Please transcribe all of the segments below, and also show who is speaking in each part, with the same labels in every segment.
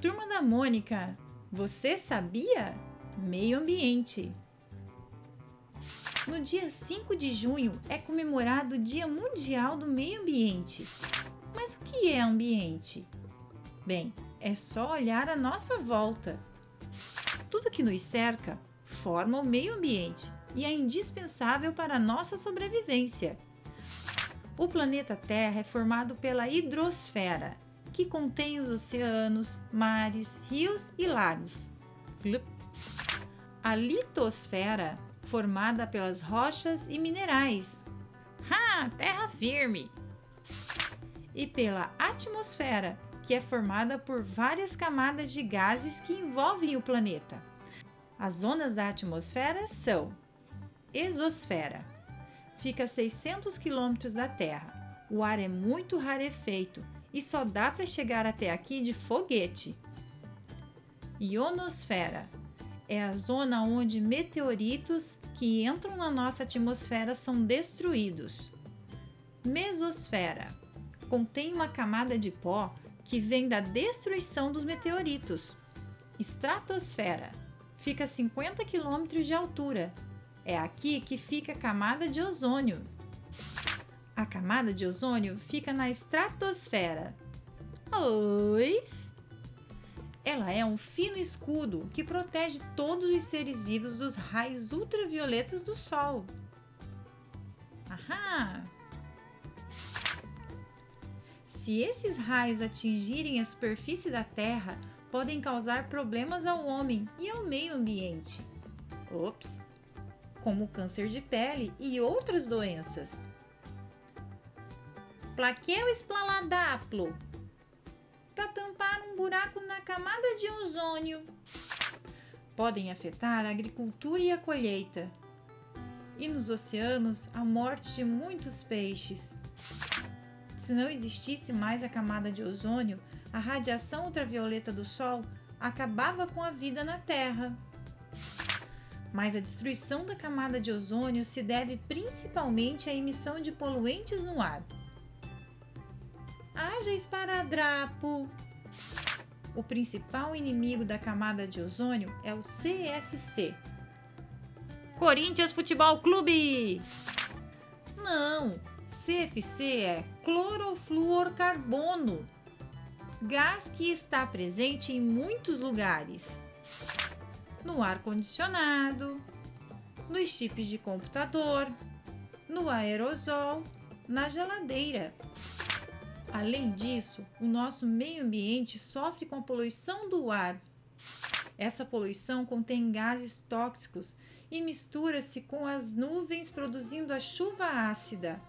Speaker 1: Turma da Mônica, você sabia? Meio ambiente. No dia 5 de junho é comemorado o Dia Mundial do Meio Ambiente. Mas o que é ambiente? Bem, é só olhar à nossa volta. Tudo que nos cerca forma o meio ambiente e é indispensável para a nossa sobrevivência. O planeta Terra é formado pela hidrosfera, que contém os oceanos, mares, rios e lagos. A litosfera, formada pelas rochas e minerais. Ha! Terra firme! E pela atmosfera, que é formada por várias camadas de gases que envolvem o planeta. As zonas da atmosfera são exosfera. Fica a 600 quilômetros da Terra. O ar é muito rarefeito e só dá para chegar até aqui de foguete. Ionosfera é a zona onde meteoritos que entram na nossa atmosfera são destruídos. Mesosfera contém uma camada de pó que vem da destruição dos meteoritos. Estratosfera fica a 50 km de altura. É aqui que fica a camada de ozônio. A camada de ozônio fica na estratosfera. Pois ela é um fino escudo que protege todos os seres vivos dos raios ultravioletas do Sol. Aham! Se esses raios atingirem a superfície da Terra, podem causar problemas ao homem e ao meio ambiente. Ops! Como câncer de pele e outras doenças. Plaqueu esplanadaplo para tampar um buraco na camada de ozônio. Podem afetar a agricultura e a colheita. E nos oceanos, a morte de muitos peixes. Se não existisse mais a camada de ozônio, a radiação ultravioleta do Sol acabava com a vida na Terra. Mas a destruição da camada de ozônio se deve principalmente à emissão de poluentes no ar. Haja esparadrapo! O principal inimigo da camada de ozônio é o CFC. Corinthians Futebol Clube! Não, CFC é clorofluorcarbono gás que está presente em muitos lugares: no ar-condicionado, nos chips de computador, no aerosol, na geladeira. Além disso, o nosso meio ambiente sofre com a poluição do ar. Essa poluição contém gases tóxicos e mistura-se com as nuvens, produzindo a chuva ácida.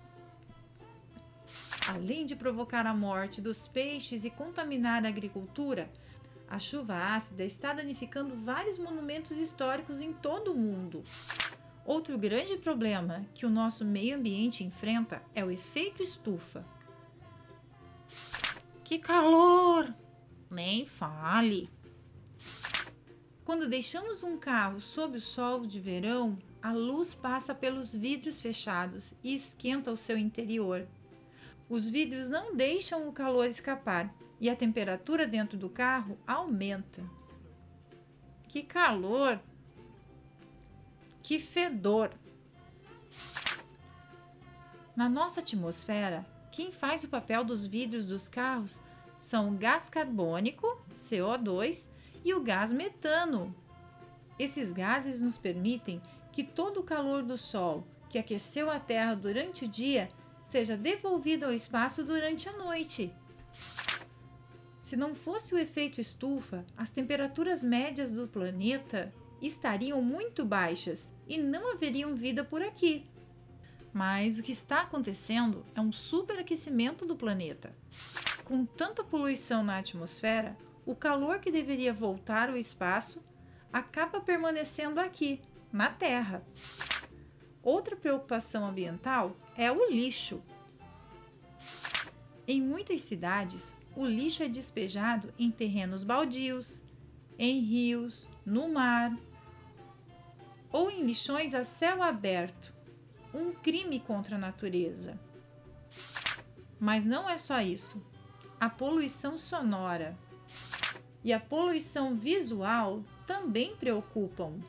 Speaker 1: Além de provocar a morte dos peixes e contaminar a agricultura, a chuva ácida está danificando vários monumentos históricos em todo o mundo. Outro grande problema que o nosso meio ambiente enfrenta é o efeito estufa. Que calor! Nem fale! Quando deixamos um carro sob o sol de verão, a luz passa pelos vidros fechados e esquenta o seu interior. Os vidros não deixam o calor escapar e a temperatura dentro do carro aumenta. Que calor! Que fedor! Na nossa atmosfera, quem faz o papel dos vidros dos carros são o gás carbônico, CO2, e o gás metano. Esses gases nos permitem que todo o calor do Sol que aqueceu a Terra durante o dia seja devolvido ao espaço durante a noite. Se não fosse o efeito estufa, as temperaturas médias do planeta estariam muito baixas e não haveriam vida por aqui. Mas o que está acontecendo é um superaquecimento do planeta. Com tanta poluição na atmosfera, o calor que deveria voltar ao espaço acaba permanecendo aqui, na Terra. Outra preocupação ambiental é o lixo. Em muitas cidades, o lixo é despejado em terrenos baldios, em rios, no mar ou em lixões a céu aberto. Um crime contra a natureza. Mas não é só isso. A poluição sonora. e a poluição visual também preocupam.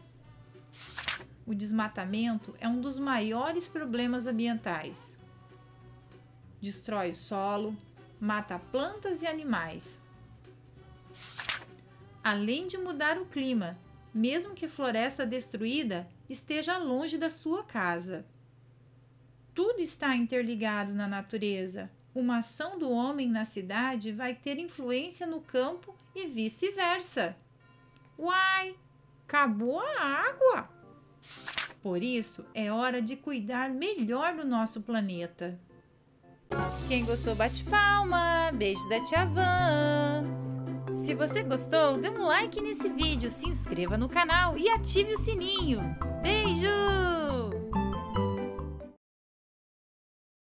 Speaker 1: O desmatamento é um dos maiores problemas ambientais. Destrói o solo, mata plantas e animais. Além de mudar o clima, mesmo que a floresta destruída esteja longe da sua casa. Tudo está interligado na natureza. Uma ação do homem na cidade vai ter influência no campo e vice-versa. Uai, acabou a água! Por isso, é hora de cuidar melhor do nosso planeta.
Speaker 2: Quem gostou, bate palma. Beijo da Tia Van. Se você gostou, dê um like nesse vídeo, se inscreva no canal e ative o sininho. Beijo!